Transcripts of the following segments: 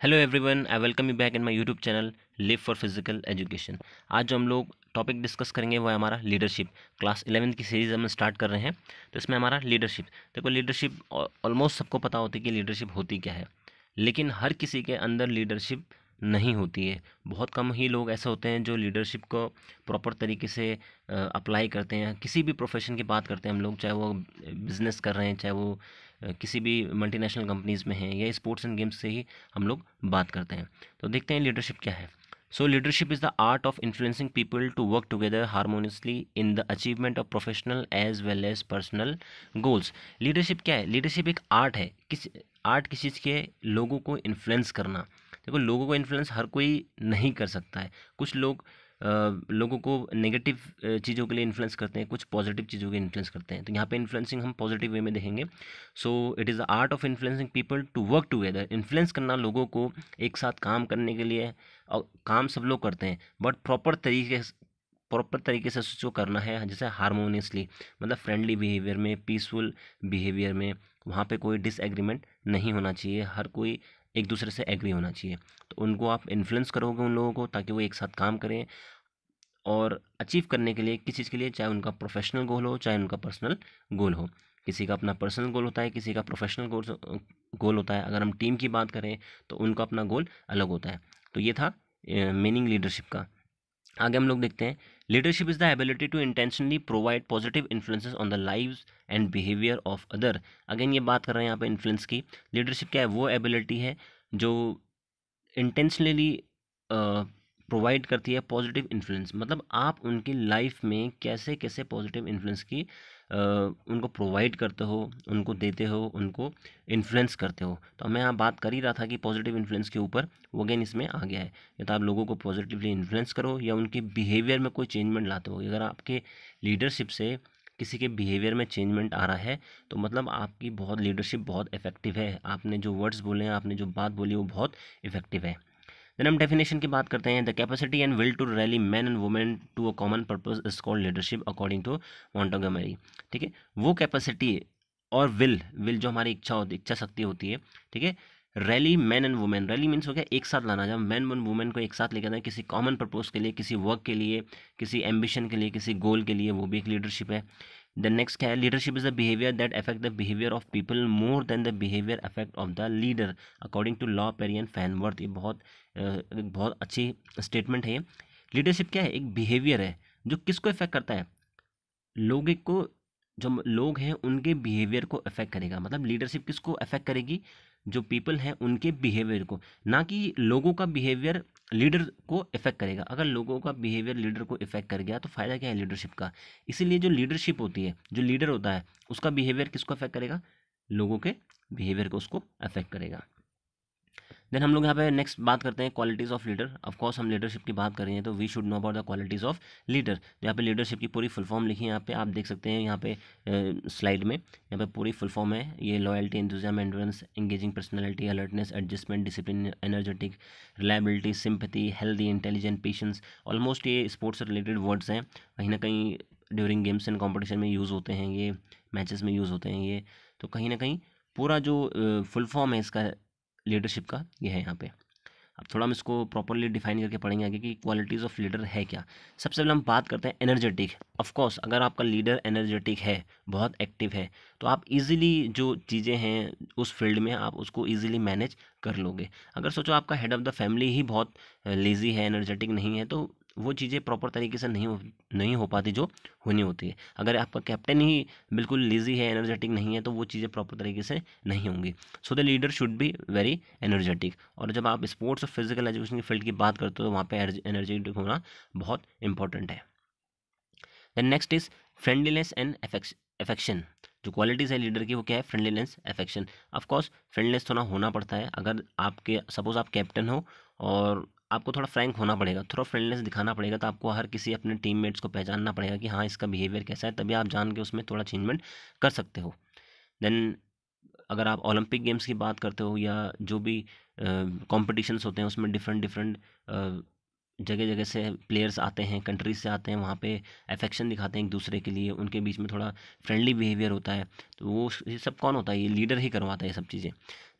Hello everyone I welcome you back in my YouTube channel live for physical education आज जो हम लोग topic discuss करेंगे वो है हमारा लीडरशिप क्लास इलेवेंथ की सीरीज़ हम स्टार्ट कर रहे हैं तो इसमें हमारा लीडरशिप देखो लीडरशिप ऑलमोस्ट सबको पता होती है कि लीडरशिप होती क्या है, लेकिन हर किसी के अंदर लीडरशिप नहीं होती है। बहुत कम ही लोग ऐसे होते हैं जो लीडरशिप को प्रॉपर तरीके से अप्लाई करते हैं। किसी भी प्रोफेशन की बात करते हैं हम लोग, चाहे वो बिज़नेस कर रहे हैं, चाहे वो किसी भी मल्टीनेशनल कंपनीज़ में हैं या स्पोर्ट्स एंड गेम्स से ही हम लोग बात करते हैं। तो देखते हैं लीडरशिप क्या है। सो leadership is the art of influencing people to work together harmoniously in the achievement of professional as well as personal goals leadership क्या है? लीडरशिप एक आर्ट है। किस आर्ट किसी चीज़ के लोगों को इन्फ्लुएंस करना। देखो, लोगों को इन्फ्लुएंस हर कोई नहीं कर सकता है। कुछ लोग लोगों को नेगेटिव चीज़ों के लिए इन्फ्लुएंस करते हैं, कुछ पॉजिटिव चीज़ों के इन्फ्लुएंस करते हैं। तो यहाँ पे इन्फ्लुएंसिंग हम पॉजिटिव वे में देखेंगे। So it is the art of influencing people to work together influence करना लोगों को एक साथ काम करने के लिए, और काम सब लोग करते हैं। बट प्रॉपर तरीके प्रॉपर तरीके से उसको करना है, जैसे हारमोनियसली मतलब फ्रेंडली बिहेवियर में पीसफुल बिहेवियर में, वहाँ पे कोई डिसएग्रीमेंट नहीं होना चाहिए। हर कोई एक दूसरे से एग्री होना चाहिए। तो उनको आप इन्फ्लुएंस करोगे उन लोगों को, ताकि वो एक साथ काम करें। और अचीव करने के लिए किस चीज़ के लिए? चाहे उनका प्रोफेशनल गोल हो, चाहे उनका पर्सनल गोल हो। किसी का अपना पर्सनल गोल होता है, किसी का प्रोफेशनल गोल गोल होता है। अगर हम टीम की बात करें तो उनका अपना गोल अलग होता है। तो ये था मीनिंग लीडरशिप का। आगे हम लोग देखते हैं। Leadership is the ability to intentionally provide positive influences on the lives and behaviour of other again ये बात कर रहे हैं यहाँ पे इन्फ्लुएंस की। लीडरशिप क्या है? वो एबिलिटी है जो इंटेंशनली प्रोवाइड करती है पॉजिटिव इन्फ्लुएंस मतलब आप उनकी लाइफ में कैसे कैसे पॉजिटिव इन्फ्लुएंस की आ, उनको प्रोवाइड करते हो उनको देते हो उनको इन्फ्लुएंस करते हो। तो मैं यहाँ बात कर ही रहा था कि पॉजिटिव इन्फ्लुएंस के ऊपर वो अगेन इसमें आ गया है। या तो आप लोगों को पॉजिटिवली इन्फ्लुएंस करो या उनके बिहेवियर में कोई चेंजमेंट लाते हो। अगर आपके लीडरशिप से किसी के बिहेवियर में चेंजमेंट आ रहा है तो मतलब आपकी बहुत लीडरशिप बहुत इफ़ेक्टिव है। आपने जो वर्ड्स बोले हैं आपने जो बात बोली वो बहुत इफ़ेक्टिव है। देन हम डेफिनेशन की बात करते हैं the capacity and will to rally man and women to a common purpose is called leadership according to Montgomery ठीक है? वो कैपेसिटी और विल विल जो हमारी इच्छा होती, इच्छा शक्ति होती है, ठीक है? Rally man and women rally means हो गया एक साथ लाना। जब मैन एंड वुमेन को एक साथ लेकर आना किसी कॉमन पर्पज के लिए, किसी वर्क के लिए, किसी एम्बिशन के लिए, किसी गोल के लिए, वो भी एक लीडरशिप है। द नेक्स्ट क्या है leadership is the behaviour that affect the behaviour of people more than the behaviour affect of the leader according to LaPiere Farnsworth ये बहुत बहुत अच्छी स्टेटमेंट है लीडरशिप क्या है? एक बिहेवियर है, जो किसको इफ़ेक्ट करता है? लोग को, जो लोग हैं, उनके बिहेवियर को अफेक्ट करेगा। मतलब लीडरशिप किसको अफेक्ट करेगी? जो पीपल हैं, उनके बिहेवियर को। ना कि लोगों का बिहेवियर लीडर को इफ़ेक्ट करेगा। अगर लोगों का बिहेवियर लीडर को इफ़ेक्ट कर गया तो फ़ायदा क्या है लीडरशिप का? इसीलिए जो लीडरशिप होती है, जो लीडर होता है, उसका बिहेवियर किसको अफेक्ट करेगा? लोगों के बिहेवियर को उसको अफेक्ट करेगा। देन हम लोग यहाँ पे नेक्स्ट बात करते हैं qualities of leader of course हम लीडरशिप की बात कर रहे हैं तो we should know about the qualities of leader यहाँ पे लीडरशिप की पूरी फुल फॉर्म लिखी है यहाँ पे, आप देख सकते हैं यहाँ पे स्लाइड में। यहाँ पे पूरी फुल फॉर्म है। ये लॉयल्टी इंतज़ाम endurance engaging personality alertness adjustment discipline energetic reliability sympathy healthy intelligent patience almost ये स्पोर्ट्स से रिलेटेड वर्ड्स हैं। कहीं ना कहीं ड्यूरिंग गेम्स एंड कॉम्पिटिशन में यूज़ होते हैं ये मैचेस में यूज़ होते हैं ये। तो कहीं ना कहीं पूरा जो फुल फॉर्म है इसका लीडरशिप का, ये है यहाँ पे। अब थोड़ा हम इसको प्रॉपरली डिफाइन करके पढ़ेंगे आगे कि क्वालिटीज़ ऑफ़ लीडर है क्या। सबसे पहले हम बात करते हैं एनर्जेटिक ऑफकोर्स अगर आपका लीडर एनर्जेटिक है, बहुत एक्टिव है तो आप इजीली जो चीज़ें हैं उस फ़ील्ड में आप उसको इजीली मैनेज कर लोगे। अगर सोचो आपका हेड ऑफ़ द फैमिली ही बहुत लेज़ी है एनर्जेटिक नहीं है तो वो चीज़ें प्रॉपर तरीके से नहीं हो नहीं हो पाती जो होनी होती है। अगर आपका कैप्टन ही बिल्कुल लेज़ी है एनर्जेटिक नहीं है तो वो चीज़ें प्रॉपर तरीके से नहीं होंगी। So the leader should be very energetic और जब आप स्पोर्ट्स और फ़िज़िकल एजुकेशन की फ़ील्ड की बात करते हो तो वहाँ पर एनर्जेटिक होना बहुत इंपॉर्टेंट है। Then next is friendliness and affection जो क्वालिटीज़ है लीडर की, वो क्या है? फ्रेंडलीनेस एफेक्शन ऑफकोर्स फ्रेंडलीनेस थोड़ा होना पड़ता है। अगर आपके सपोज़ आप कैप्टन हो और आपको थोड़ा फ्रैंक होना पड़ेगा, थोड़ा फ्रेंडनेस दिखाना पड़ेगा तो आपको हर किसी अपने टीममेट्स को पहचानना पड़ेगा कि हाँ इसका बिहेवियर कैसा है, तभी आप जान के उसमें थोड़ा चेंजमेंट कर सकते हो। देन अगर आप ओलंपिक गेम्स की बात करते हो या जो भी कॉम्पिटिशन्स होते हैं, उसमें डिफरेंट डिफरेंट जगह जगह से प्लेयर्स आते हैं, कंट्रीज़ से आते हैं, वहाँ पे अफेक्शन दिखाते हैं एक दूसरे के लिए, उनके बीच में थोड़ा फ्रेंडली बिहेवियर होता है तो वो ये सब कौन होता है? ये लीडर ही करवाता है ये सब चीज़ें।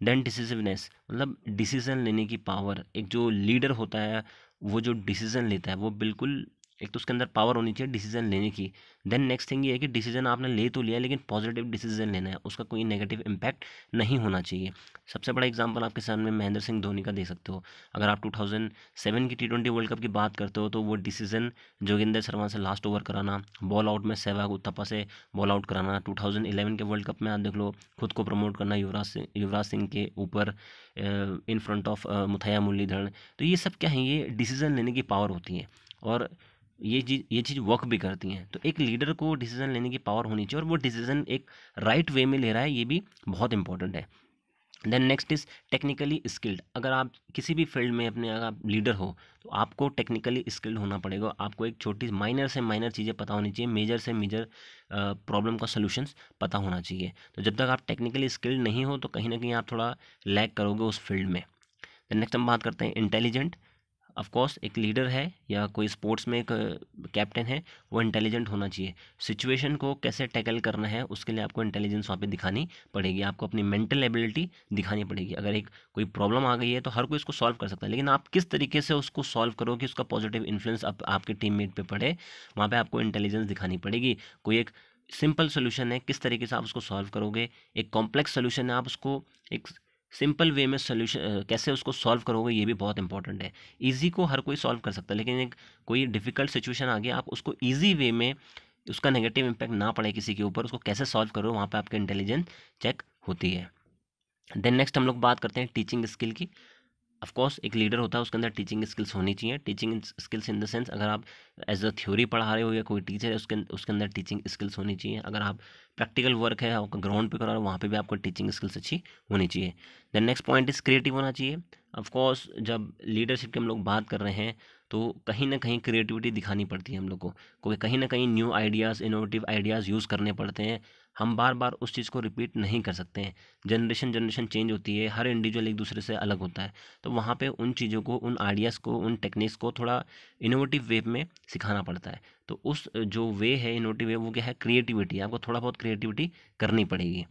देन डिसिसिवनेस मतलब डिसीज़न लेने की पावर, एक जो लीडर होता है, वो जो डिसीज़न लेता है, वो बिल्कुल एक तो उसके अंदर पावर होनी चाहिए डिसीज़न लेने की। देन नेक्स्ट थिंग ये है कि डिसीज़न आपने ले तो लिया, लेकिन पॉजिटिव डिसीज़न लेना है, उसका कोई नेगेटिव इम्पैक्ट नहीं होना चाहिए। सबसे बड़ा एग्जांपल आपके सामने महेंद्र सिंह धोनी का दे सकते हो। अगर आप 2007 की टी ट्वेंटी वर्ल्ड कप की बात करते हो तो वो डिसीज़न जोगिंदर शर्मा से लास्ट ओवर कराना बॉल आउट में सहवाग उत्थपा से बॉल आउट कराना टू के वर्ल्ड कप में आप देख लो, खुद को प्रमोट करना युवराज सिंह युवराज सिंह के ऊपर in front of Muttiah Muralitharan. तो ये सब क्या है? ये डिसीज़न लेने की पावर होती है। और ये चीज़ ये चीज़ वर्क भी करती हैं। तो एक लीडर को डिसीज़न लेने की पावर होनी चाहिए और वो डिसीज़न एक राइट वे में ले रहा है, ये भी बहुत इंपॉर्टेंट है। Then next is technically skilled अगर आप किसी भी फ़ील्ड में अपने अगर आप लीडर हो तो आपको टेक्निकली स्किल्ड होना पड़ेगा। आपको एक छोटी माइनर से माइनर चीज़ें पता होनी चाहिए मेजर से मेजर प्रॉब्लम का सोल्यूशंस पता होना चाहिए। तो जब तक आप टेक्निकली स्किल्ड नहीं हो तो कहीं ना कहीं आप थोड़ा लैक करोगे उस फ़ील्ड में। देन नेक्स्ट हम बात करते हैं इंटेलिजेंट ऑफकोर्स एक लीडर है या कोई स्पोर्ट्स में एक कैप्टन है वो इंटेलिजेंट होना चाहिए। सिचुएशन को कैसे टैकल करना है उसके लिए आपको इंटेलिजेंस वहाँ पे दिखानी पड़ेगी। आपको अपनी मेंटल एबिलिटी दिखानी पड़ेगी। अगर एक कोई प्रॉब्लम आ गई है तो हर कोई इसको सॉल्व कर सकता है। लेकिन आप किस तरीके से उसको सॉल्व करो कि उसका पॉजिटिव इन्फ्लुएंस आप, आपके टीम पे पड़े वहाँ पर आपको इंटेलिजेंस दिखानी पड़ेगी। कोई एक सिंपल सोल्यूशन है किस तरीके से आप उसको सॉल्व करोगे? एक कॉम्प्लेक्स सोल्यूशन है आप उसको एक सिंपल वे में सोल्यूशन कैसे उसको सॉल्व करोगे ये भी बहुत इंपॉर्टेंट है। ईजी को हर कोई सॉल्व कर सकता है, लेकिन एक कोई डिफ़िकल्ट सिचुएशन आ गया, आप उसको ईजी वे में उसका नेगेटिव इम्पैक्ट ना पड़े किसी के ऊपर, उसको कैसे सॉल्व करो वहाँ पर आपकी इंटेलिजेंस चेक होती है। देन नेक्स्ट हम लोग बात करते हैं टीचिंग स्किल की। ऑफकोर्स एक लीडर होता है, उसके अंदर टीचिंग स्किल्स होनी चाहिए। Teaching skills in the sense अगर आप एज अ थ्योरी पढ़ा रहे हो या कोई टीचर है, उसके उसके अंदर टीचिंग स्किल्स होनी चाहिए। अगर आप प्रैक्टिकल वर्क है आपका ग्राउंड पे करो वहाँ पे भी आपको टीचिंग स्किल्स अच्छी होनी चाहिए। Then next point is creative होना चाहिए। ऑफकोर्स जब लीडरशिप की हम लोग बात कर रहे हैं तो कहीं ना कहीं क्रिएटिविटी दिखानी पड़ती है हम लोग को। क्योंकि कहीं ना कहीं new ideas innovative ideas use करने पड़ते हैं। हम बार बार उस चीज़ को रिपीट नहीं कर सकते हैं। जनरेशन जनरेशन चेंज होती है, हर इंडिविजुअल एक दूसरे से अलग होता है। तो वहाँ पे उन चीज़ों को, उन आइडियाज़ को, उन टेक्निक्स को थोड़ा इनोवेटिव वे में सिखाना पड़ता है। तो उस जो वे है इनोवेटिव वे वो क्या है? क्रिएटिविटी आपको थोड़ा बहुत क्रिएटिविटी करनी पड़ेगी।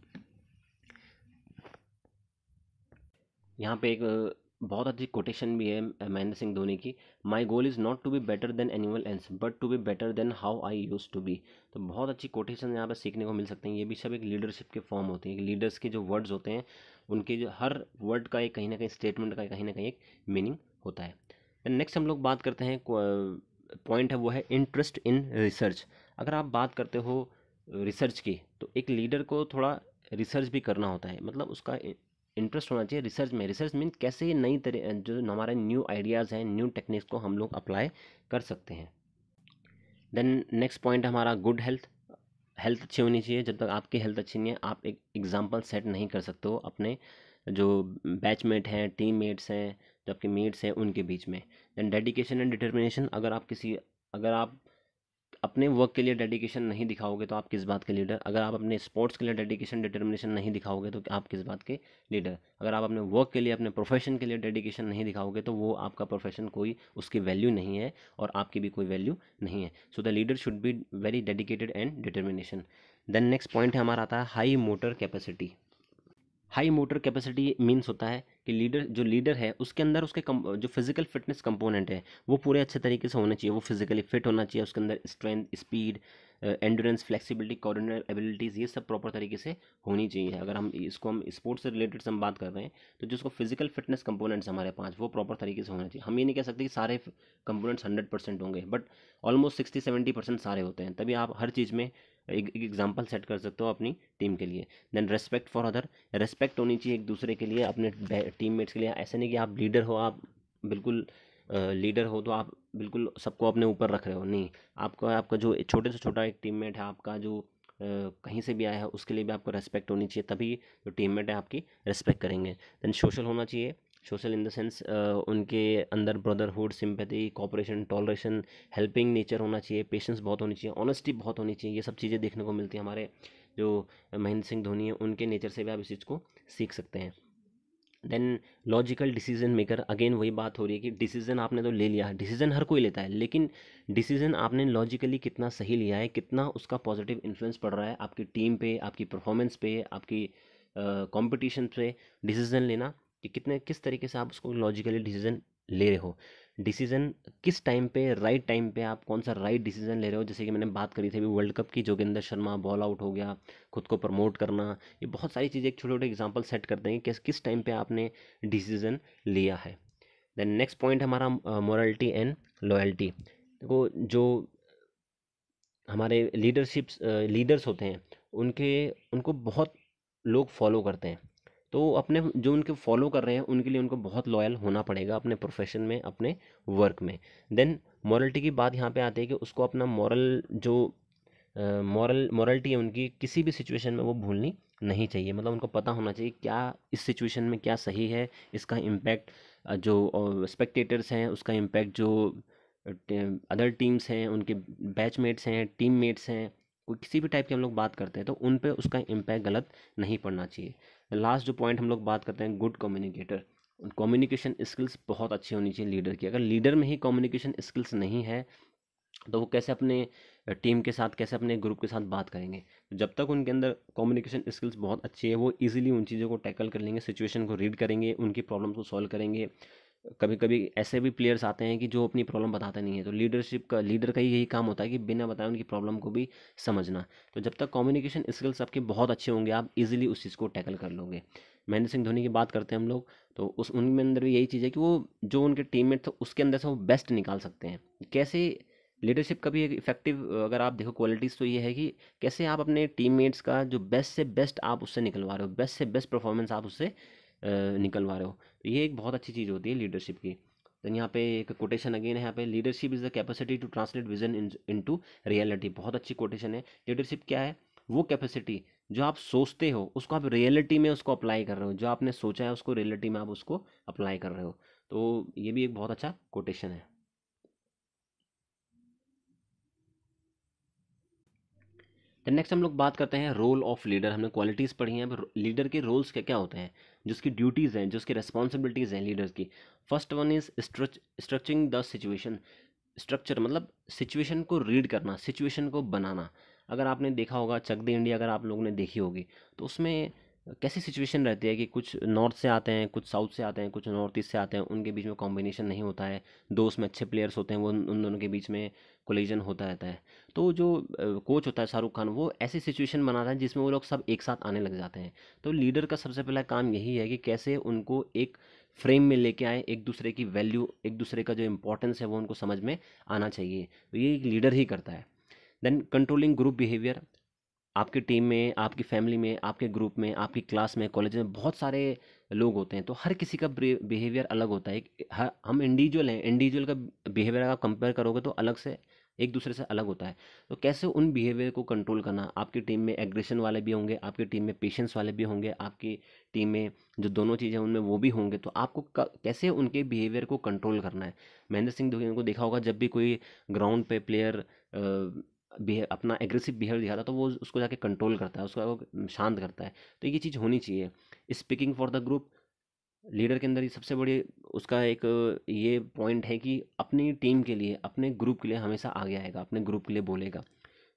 यहाँ पे एक बहुत अच्छी कोटेशन भी है महेंद्र सिंह धोनी की। My goal is not to be better than anyone else but to be better than how I use to be तो बहुत अच्छी कोटेशन यहाँ पर सीखने को मिल सकते हैं। ये भी सब एक लीडरशिप के फॉर्म होते हैं। लीडर्स के जो वर्ड्स होते हैं, उनके जो हर वर्ड का एक कहीं ना कहीं स्टेटमेंट का कहीं ना कहीं एक मीनिंग होता है। नेक्स्ट हम लोग बात करते हैं पॉइंट है वो है इंटरेस्ट इन रिसर्च अगर आप बात करते हो रिसर्च की तो एक लीडर को थोड़ा रिसर्च भी करना होता है। मतलब उसका इंटरेस्ट होना चाहिए रिसर्च में। रिसर्च मीन कैसे नई तरह जो हमारे न्यू आइडियाज़ हैं न्यू टेक्निक्स को हम लोग अप्लाई कर सकते हैं। देन नेक्स्ट पॉइंट हमारा गुड हेल्थ हेल्थ अच्छी होनी चाहिए। जब तक आपकी हेल्थ अच्छी नहीं है, आप एक एग्ज़ाम्पल सेट नहीं कर सकते हो अपने जो बैचमेट हैं टीम मेट्स हैं, जो आपके मेट्स हैं, उनके बीच में। देन डेडिकेशन एंड डिटर्मिनेशन अगर आप किसी, अगर आप अपने वर्क के लिए डेडिकेशन नहीं दिखाओगे तो आप किस बात के लीडर अगर आप अपने स्पोर्ट्स के लिए डेडिकेशन डिटर्मिनेशन नहीं दिखाओगे तो आप किस बात के लीडर अगर आप अपने वर्क के लिए, अपने प्रोफेशन के लिए डेडिकेशन नहीं दिखाओगे तो वो आपका प्रोफेशन कोई, उसकी वैल्यू नहीं है और आपकी भी कोई वैल्यू नहीं है। So the leader should be very dedicated and determination then next point हमारा आता है high motor capacity high motor capacity means होता है कि लीडर जो लीडर है उसके अंदर उसके कम, जो फ़िज़िकल फिटनेस कंपोनेंट है वो पूरे अच्छे तरीके से होना चाहिए वो फिजिकली फिट होना चाहिए उसके अंदर strength speed endurance flexibility coordinate abilities ये सब प्रॉपर तरीके से होनी चाहिए अगर हम इसको हम स्पोर्ट्स से रिलेटेड से हम बात कर रहे हैं तो जिसको फ़िज़िकल फिटनेस कंपोनेंट्स हमारे पास, वो प्रॉपर तरीके से होना चाहिए। हम ये नहीं कह सकते कि सारे कंपोनेंट्स हंड्रेड परसेंट होंगे but almost sixty seventy percent सारे होते हैं। तभी आप हर चीज़ में एक एग्ज़ाम्पल सेट कर सकते हो अपनी टीम के लिए। Then respect for other respect होनी चाहिए एक दूसरे के लिए, अपने टीम मेट्स के लिए। ऐसे नहीं कि आप लीडर हो, आप बिल्कुल लीडर हो तो आप बिल्कुल सबको अपने ऊपर रख रहे हो। नहीं, आपका आपका जो छोटे से छोटा एक टीममेट है, आपका जो कहीं से भी आया है, उसके लिए भी आपको रेस्पेक्ट होनी चाहिए, तभी जो टीममेट है आपकी रेस्पेक्ट करेंगे। देन सोशल होना चाहिए। सोशल इन द सेंस उनके अंदर brotherhood sympathy cooperation toleration helping nature होना चाहिए पेशेंस बहुत होनी चाहिए ऑनेस्टी बहुत होनी चाहिए। ये सब चीज़ें देखने को मिलती हैं हमारे जो महेंद्र सिंह धोनी है, उनके नेचर से भी आप इस चीज़ को सीख सकते हैं। Then logical decision maker again वही बात हो रही है कि डिसीज़न आपने तो ले लिया है। डिसीज़न हर कोई लेता है, लेकिन डिसीज़न आपने लॉजिकली कितना सही लिया है, कितना उसका पॉजिटिव इन्फ्लुएंस पड़ रहा है आपकी टीम पे, आपकी परफॉर्मेंस पे, आपकी कंपटीशन पे डिसीज़न लेना कि कितने, किस तरीके से आप उसको लॉजिकली डिसीज़न ले रहे हो। डिसीज़न किस टाइम पे, राइट टाइम पे आप कौन सा राइट डिसीज़न ले रहे हो? जैसे कि मैंने बात करी थी अभी वर्ल्ड कप की, जोगिंदर शर्मा बॉल आउट हो गया, खुद को प्रमोट करना, ये बहुत सारी चीज़ें एक छोटे छोटे एग्ज़ाम्पल सेट करते हैं कि किस टाइम पे आपने डिसीज़न लिया है। देन नेक्स्ट पॉइंट हमारा मॉरलिटी एंड लॉयल्टी देखो, जो हमारे लीडरशिप्स लीडर्स होते हैं, उनके, उनको बहुत लोग फॉलो करते हैं। तो अपने जो उनके फॉलो कर रहे हैं, उनके लिए उनको बहुत लॉयल होना पड़ेगा अपने प्रोफेशन में, अपने वर्क में। देन मॉरलिटी की बात यहाँ पे आती है कि उसको अपना मॉरल जो मॉरल मॉरलिटी है उनकी, किसी भी सिचुएशन में वो भूलनी नहीं चाहिए। मतलब उनको पता होना चाहिए क्या इस सिचुएशन में क्या सही है, इसका इम्पैक्ट जो स्पेक्टेटर्स हैं, उसका इम्पैक्ट जो अदर टीम्स हैं, उनके बैचमेट्स हैं टीम मेट्स हैं, कोई किसी भी टाइप की हम लोग बात करते हैं तो उन पर उसका इम्पैक्ट गलत नहीं पड़ना चाहिए। लास्ट जो पॉइंट हम लोग बात करते हैं गुड कम्युनिकेटर, कम्युनिकेशन स्किल्स बहुत अच्छी होनी चाहिए लीडर की। अगर लीडर में ही कम्युनिकेशन स्किल्स नहीं है तो वो कैसे अपने टीम के साथ, कैसे अपने ग्रुप के साथ बात करेंगे? जब तक उनके अंदर कम्युनिकेशन स्किल्स बहुत अच्छी है, वो इजीली उन चीज़ों को टैकल कर लेंगे, सिचुएशन को रीड करेंगे, उनकी प्रॉब्लम को सॉल्व करेंगे। कभी कभी ऐसे भी प्लेयर्स आते हैं कि जो अपनी प्रॉब्लम बताते नहीं है। तो लीडरशिप का लीडर का ही यही काम होता है कि बिना बताए उनकी प्रॉब्लम को भी समझना। तो जब तक कम्युनिकेशन स्किल्स आपके बहुत अच्छे होंगे, आप इजीली उस चीज़ को टैकल कर लोगे। महेंद्र सिंह धोनी की बात करते हैं हम लोग तो उस, उनके अंदर भी यही चीज़ है कि वो, जो उनके टीममेट थे, उसके अंदर से वो बेस्ट निकाल सकते हैं। कैसे लीडरशिप का भी एक इफ़ेक्टिव अगर आप देखो क्वालिटीज़ तो ये है कि कैसे आप अपने टीममेट्स का जो बेस्ट से बेस्ट आप उससे निकलवा रहे हो बेस्ट से बेस्ट परफॉर्मेंस आप उससे निकलवा रहे हो। तो ये एक बहुत अच्छी चीज़ होती है लीडरशिप की। तो यहाँ पे एक कोटेशन अगेन है यहाँ पे leadership is the capacity to translate vision into reality बहुत अच्छी कोटेशन है। लीडरशिप क्या है? वो कैपेसिटी जो आप सोचते हो, उसको आप रियलिटी में उसको अप्लाई कर रहे हो। जो आपने सोचा है, उसको रियलिटी में आप उसको अप्लाई कर रहे हो। तो ये भी एक बहुत अच्छा कोटेशन है। तो नेक्स्ट हम लोग बात करते हैं रोल ऑफ़ लीडर हमने क्वालिटीज़ पढ़ी हैं लीडर के रोल्स क्या क्या होते हैं? जिसकी ड्यूटीज़ हैं, जो उसकी रेस्पॉन्सिबिलिटीज़ हैं लीडर्स की। First one is structuring the situation structure मतलब सिचुएशन को रीड करना सिचुएशन को बनाना। अगर आपने देखा होगा चक द इंडिया अगर आप लोगों ने देखी होगी तो उसमें कैसी सिचुएशन रहती है कि कुछ नॉर्थ से आते हैं, कुछ साउथ से आते हैं, कुछ नॉर्थ ईस्ट से आते हैं, उनके बीच में कॉम्बिनेशन नहीं होता है, दो उसमें अच्छे प्लेयर्स होते हैं, वो उन दोनों के बीच में कोलिजन होता रहता है। तो जो कोच होता है शाहरुख खान, वो ऐसी सिचुएशन बनाता है जिसमें वो लोग सब एक साथ आने लग जाते हैं। तो लीडर का सबसे पहला काम यही है कि कैसे उनको एक फ्रेम में लेके आए, एक दूसरे की वैल्यू, एक दूसरे का जो इंपॉर्टेंस है वो उनको समझ में आना चाहिए। तो ये एक लीडर ही करता है। देन कंट्रोलिंग ग्रुप बिहेवियर आपकी टीम में, आपकी फैमिली में, आपके ग्रुप में, आपकी क्लास में, कॉलेज में बहुत सारे लोग होते हैं तो हर किसी का बिहेवियर अलग होता है। हर, हम इंडिविजुअल हैं इंडिविजुअल का बिहेवियर अगर कंपेयर करोगे तो अलग से, एक दूसरे से अलग होता है। तो कैसे उन बिहेवियर को कंट्रोल करना? आपकी टीम में एग्रेशन वाले भी होंगे, आपकी टीम में पेशेंस वाले भी होंगे, आपकी टीम में जो दोनों चीज़ें उनमें वो भी होंगे तो आपको कैसे उनके बिहेवियर को कंट्रोल करना है? महेंद्र सिंह धोनी को देखा होगा, जब भी कोई ग्राउंड पे प्लेयर अपना एग्रेसिव बिहेवियर दिखाता है तो वो उसको जाके कंट्रोल करता है, उसको शांत करता है। तो ये चीज़ होनी चाहिए। Speaking for the group leader के अंदर ये सबसे बड़ी, उसका एक ये पॉइंट है कि अपनी टीम के लिए, अपने ग्रुप के लिए हमेशा आगे आएगा, अपने ग्रुप के लिए बोलेगा।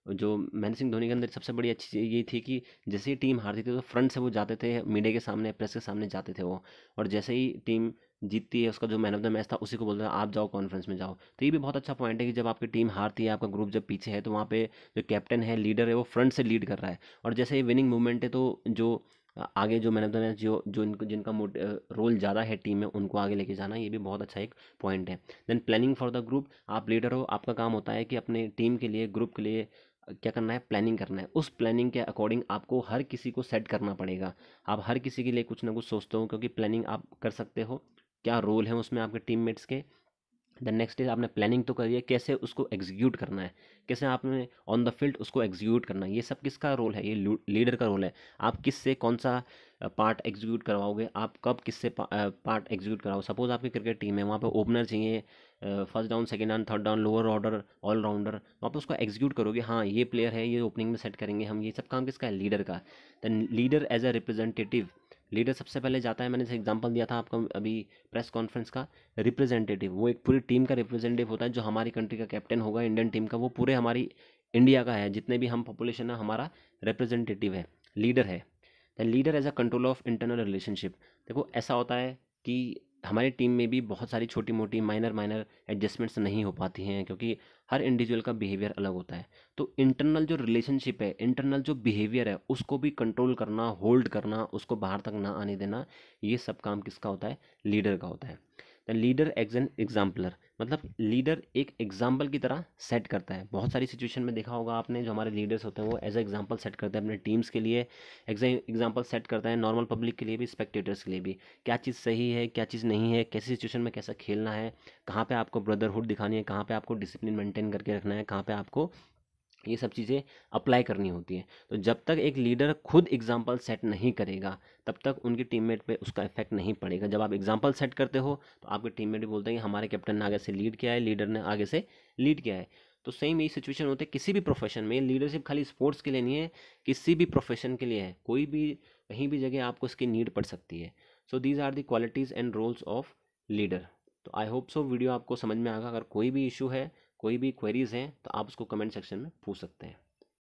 जो महेंद्र सिंह धोनी के अंदर सबसे बड़ी अच्छी चीज़ ये थी कि जैसे ही टीम हारती थी तो फ्रंट से वो जाते थे मीडिया के सामने प्रेस के सामने जाते थे वो। और जैसे ही टीम जीतती है उसका जो मैन ऑफ़ द मैच था, उसी को बोलते हैं, आप जाओ कॉन्फ्रेंस में जाओ। तो ये भी बहुत अच्छा पॉइंट है कि जब आपकी टीम हारती है, आपका ग्रुप जब पीछे है तो वहाँ पे जो कैप्टन है लीडर है, वो फ्रंट से लीड कर रहा है। और जैसे ही विनिंग मूवमेंट है तो जो आगे जो मैन ऑफ़ द मैच जो जो इनको, जिनका रोल ज़्यादा है टीम में, उनको आगे लेके जाना, ये भी बहुत अच्छा एक पॉइंट है। Then planning for the group आप लीडर हो, आपका काम होता है कि अपने टीम के लिए ग्रुप के लिए क्या करना है प्लानिंग करना है। उस प्लानिंग के अकॉर्डिंग आपको हर किसी को सेट करना पड़ेगा। आप हर किसी के लिए कुछ ना कुछ सोचते हो, क्योंकि प्लानिंग आप कर सकते हो। क्या रोल है उसमें आपके टीममेट्स के? देन नेक्स्ट इज़ आपने प्लानिंग तो करी है, कैसे उसको एग्जीक्यूट करना है? कैसे आपने ऑन द फ़ील्ड उसको एग्जीक्यूट करना है? ये सब किसका रोल है? ये लीडर का रोल है। आप किससे कौन सा पार्ट एग्जीक्यूट करवाओगे? आप कब किससे पार्ट एग्जीक्यूट कराओ? सपोज़ आपकी क्रिकेट टीम है, वहाँ पे ओपनर चाहिए first down, second down, third down, lower order, all-rounder, वहाँ पर उसको एग्जीक्यूट करोगे हाँ ये प्लेयर है, ये ओपनिंग में सेट करेंगे हम, ये सब काम किसका है? लीडर का। Then leader as a representative leader सबसे पहले जाता है, मैंने जैसे एग्जांपल दिया था आपको अभी प्रेस कॉन्फ्रेंस का रिप्रेजेंटेटिव वो एक पूरी टीम का रिप्रेजेंटेटिव होता है, जो हमारी कंट्री का कैप्टन होगा इंडियन टीम का, वो पूरे हमारी इंडिया का है, जितने भी हम पॉपुलेशन है, हमारा रिप्रेजेंटेटिव है लीडर है। Leader as a control of internal relationship देखो, ऐसा होता है कि हमारी टीम में भी बहुत सारी छोटी मोटी माइनर माइनर एडजस्टमेंट्स नहीं हो पाती हैं, क्योंकि हर इंडिविजुअल का बिहेवियर अलग होता है। तो इंटरनल जो रिलेशनशिप है इंटरनल जो बिहेवियर है, उसको भी कंट्रोल करना होल्ड करना, उसको बाहर तक ना आने देना, ये सब काम किसका होता है? लीडर का होता है। लीडर एग्ज एन एग्जाम्पलर मतलब लीडर एक एग्ज़ाम्पल की तरह सेट करता है। बहुत सारी सिचुएशन में देखा होगा आपने जो हमारे लीडर्स होते हैं, वो एज एग्ज़ाम्पल सेट करते हैं अपने टीम्स के लिए। एग्ज एग्ज़ाम्पल सेट करता है नॉर्मल पब्लिक के लिए भी स्पेक्टेटर्स के लिए भी। क्या चीज़ सही है, क्या चीज़ नहीं है, कैसी सिचुएशन में कैसा खेलना है, कहाँ पर आपको ब्रदरहुड दिखानी है, कहाँ पर आपको डिसिप्लिन मेंटेन करके रखना है, कहाँ पर आपको ये सब चीज़ें अप्लाई करनी होती हैं। तो जब तक एक लीडर खुद एग्ज़ाम्पल सेट नहीं करेगा, तब तक उनकी टीममेट पे उसका इफ़ेक्ट नहीं पड़ेगा। जब आप एग्ज़ाम्पल सेट करते हो तो आपके टीममेट भी बोलते हैं कि हमारे कैप्टन ने आगे से लीड किया है, लीडर ने आगे से लीड किया है। तो सेम यही सिचुएशन होते हैं किसी भी प्रोफेशन में। लीडरशिप खाली स्पोर्ट्स के लिए नहीं है, किसी भी प्रोफेशन के लिए है। कोई भी, कहीं भी जगह आपको इसकी नीड पड़ सकती है। So these are the qualities and roles of leader तो आई होप सो वीडियो आपको समझ में आएगा। अगर कोई भी इशू है कोई भी क्वेरीज़ हैं तो आप उसको कमेंट सेक्शन में पूछ सकते हैं।